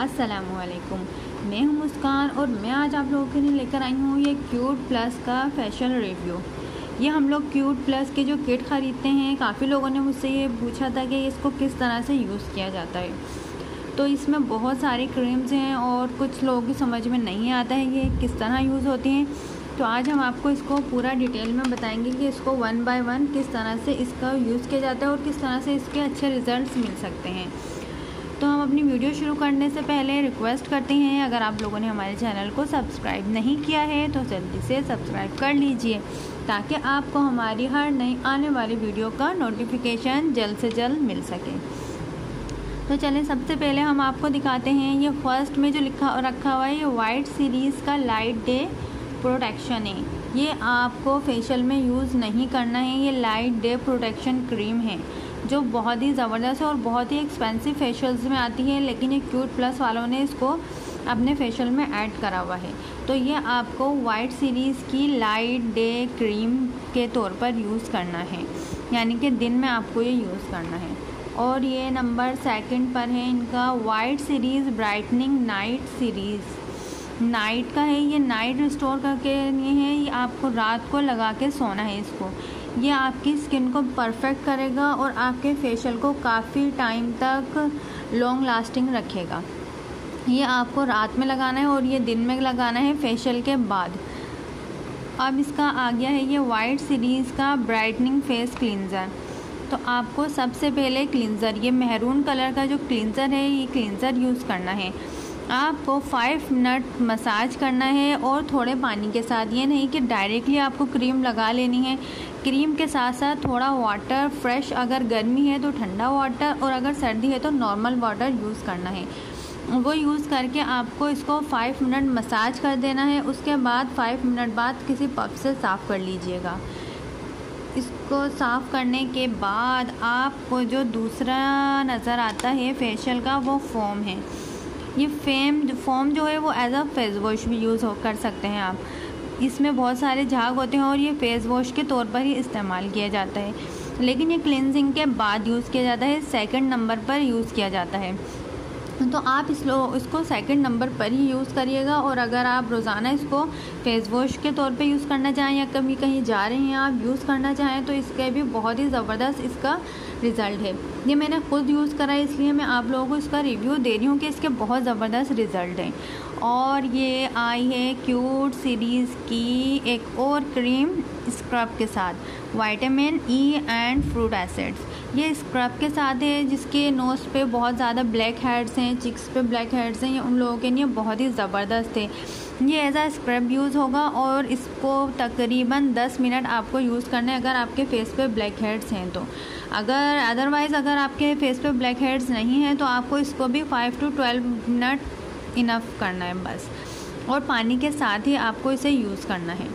असलकुम मैं हूँ मुस्कान और मैं आज आप लोगों के लिए लेकर आई हूँ ये क्यूट प्लस का फ़ैशन रिव्यू ये हम लोग क्यूट प्लस के जो किट ख़रीदते हैं, काफ़ी लोगों ने मुझसे ये पूछा था कि इसको किस तरह से यूज़ किया जाता है। तो इसमें बहुत सारी क्रीम्स हैं और कुछ लोगों की समझ में नहीं आता है ये किस तरह यूज़ होती हैं। तो आज हम आपको इसको पूरा डिटेल में बताएँगे कि इसको वन बाय वन किस तरह से इसका यूज़ किया जाता है और किस तरह से इसके अच्छे रिज़ल्ट मिल सकते हैं। तो हम अपनी वीडियो शुरू करने से पहले रिक्वेस्ट करते हैं, अगर आप लोगों ने हमारे चैनल को सब्सक्राइब नहीं किया है तो जल्दी से सब्सक्राइब कर लीजिए, ताकि आपको हमारी हर नई आने वाली वीडियो का नोटिफिकेशन जल्द से जल्द मिल सके। तो चलें सबसे पहले हम आपको दिखाते हैं, ये फ़र्स्ट में जो लिखा रखा हुआ है, ये वाइट सीरीज़ का लाइट डे प्रोटेक्शन है। ये आपको फेशियल में यूज़ नहीं करना है, ये लाइट डे प्रोटेक्शन क्रीम है। जो बहुत ही ज़बरदस्त है और बहुत ही एक्सपेंसिव फेशियल्स में आती है, लेकिन ये क्यूट प्लस वालों ने इसको अपने फेशियल में ऐड करा हुआ है। तो ये आपको वाइट सीरीज़ की लाइट डे क्रीम के तौर पर यूज़ करना है। यानी कि दिन में आपको ये यूज़ करना है। और ये नंबर सेकंड पर है इनका white series brightening night series night का है, ये नाइट रिस्टोर करके लिए है, ये आपको रात को लगा के सोना है इसको। ये आपकी स्किन को परफेक्ट करेगा और आपके फेशियल को काफ़ी टाइम तक लॉन्ग लास्टिंग रखेगा। ये आपको रात में लगाना है और ये दिन में लगाना है फेशियल के बाद। अब इसका आ गया है ये वाइट सीरीज़ का ब्राइटनिंग फेस क्लींज़र तो आपको सबसे पहले क्लींज़र ये महरून कलर का जो क्लींज़र है, ये क्लींज़र यूज़ करना है। आपको फाइव मिनट मसाज करना है और थोड़े पानी के साथ। ये नहीं कि डायरेक्टली आपको क्रीम लगा लेनी है। क्रीम के साथ साथ थोड़ा वाटर फ्रेश अगर गर्मी है तो ठंडा वाटर और अगर सर्दी है तो नॉर्मल वाटर यूज़ करना है। वो यूज़ करके आपको इसको फाइव मिनट मसाज कर देना है। उसके बाद फाइव मिनट बाद किसी पप से साफ़ कर लीजिएगा। इसको साफ़ करने के बाद आपको जो दूसरा नज़र आता है फेशियल का, वो फोम है। ये फेम फोम जो है वो एज अ फेस वॉश भी यूज़ कर सकते हैं आप। इसमें बहुत सारे झाग होते हैं और ये फेस वॉश के तौर पर ही इस्तेमाल किया जाता है। लेकिन ये क्लिनजिंग के बाद यूज़ किया जाता है सेकंड नंबर पर यूज़ किया जाता है। तो आप इस लो इसको सेकंड नंबर पर ही यूज़ करिएगा और अगर आप रोज़ाना इसको फेस वॉश के तौर पे यूज़ करना चाहें या कभी कहीं जा रहे हैं, आप यूज़ करना चाहें तो इसके भी बहुत ही ज़बरदस्त इसका रिज़ल्ट है। ये मैंने ख़ुद यूज़ करा है, इसलिए मैं आप लोगों को इसका रिव्यू दे रही हूँ कि इसके बहुत ज़बरदस्त रिज़ल्ट हैं। और ये आई है क्यूट सीरीज़ की एक और क्रीम स्क्रब के साथ vitamin E and fruit acids ये स्क्रब के साथ है जिसके नोज़ पे बहुत ज़्यादा ब्लैक हेड्स हैं चिक्स पे ब्लैक हेड्स हैं, ये उन लोगों के लिए बहुत ही ज़बरदस्त है। ये एज आ स्क्रब यूज़ होगा और इसको तकरीबन 10 मिनट आपको यूज़ करना है अगर आपके फेस पे ब्लैक हेड्स हैं तो। अगर अदरवाइज़ अगर आपके फेस पे ब्लैक हेड्स नहीं हैं तो आपको इसको भी 5 टू 12 मिनट इनफ करना है बस। और पानी के साथ ही आपको इसे यूज़ करना है।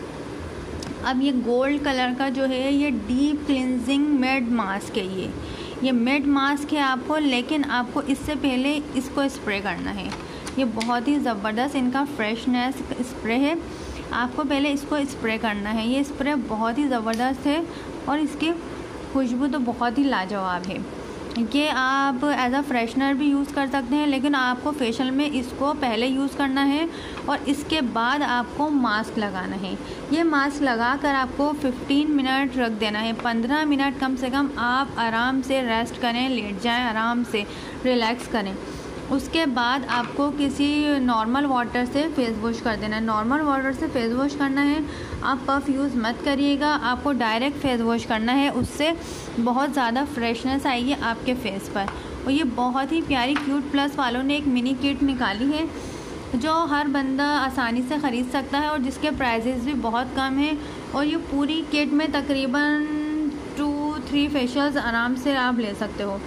अब ये गोल्ड कलर का जो है, ये डीप क्लिनजिंग मेड मास्क है ये। ये मेड मास्क है आपको, लेकिन आपको इससे पहले इसको स्प्रे करना है। ये बहुत ही ज़बरदस्त इनका फ्रेशनेस स्प्रे है। आपको पहले इसको स्प्रे करना है। ये स्प्रे बहुत ही ज़बरदस्त है और इसकी खुशबू तो बहुत ही लाजवाब है। ये आप एज आ फ्रेशनर भी यूज़ कर सकते हैं, लेकिन आपको फेशियल में इसको पहले यूज़ करना है और इसके बाद आपको मास्क लगाना है। ये मास्क लगा कर आपको 15 मिनट रख देना है। 15 मिनट कम से कम आप आराम से रेस्ट करें, लेट जाएँ, आराम से रिलैक्स करें। उसके बाद आपको किसी नॉर्मल वाटर से फेस वॉश कर देना है। नॉर्मल वाटर से फेस वॉश करना है। आप पफ यूज़ मत करिएगा। आपको डायरेक्ट फेस वॉश करना है। उससे बहुत ज़्यादा फ्रेशनेस आएगी आपके फेस पर। और ये बहुत ही प्यारी क्यूट प्लस वालों ने एक मिनी किट निकाली है, जो हर बंदा आसानी से ख़रीद सकता है और जिसके प्राइजेज़ भी बहुत कम हैं। और ये पूरी किट में तकरीबन टू थ्री फेशियल्स आराम से आप ले सकते हो।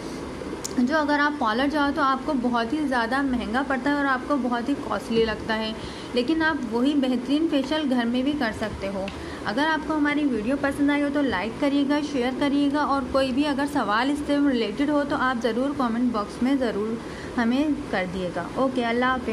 जो अगर आप पॉलर जाओ तो आपको बहुत ही ज़्यादा महँगा पड़ता है और आपको बहुत ही कॉस्टली लगता है। लेकिन आप वही बेहतरीन फेशियल घर में भी कर सकते हो। अगर आपको हमारी वीडियो पसंद आई हो तो लाइक करिएगा, शेयर करिएगा और कोई भी अगर सवाल इससे रिलेटेड हो तो आप ज़रूर कमेंट बॉक्स में ज़रूर हमें कर दिएगा। ओके, अल्लाह हाफ़